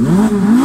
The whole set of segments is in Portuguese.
Mm-hmm.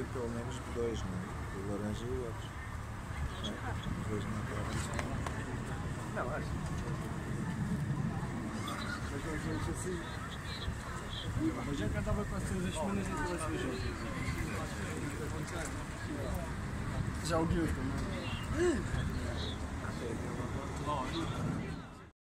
Pelo menos dois, não é? O laranja e o outro. Não, Os dois não acabaram Não, acho. Mas vamos ver assim. Mas já cantava quase todas as semanas em todas as vezes. Já o Guilherme também.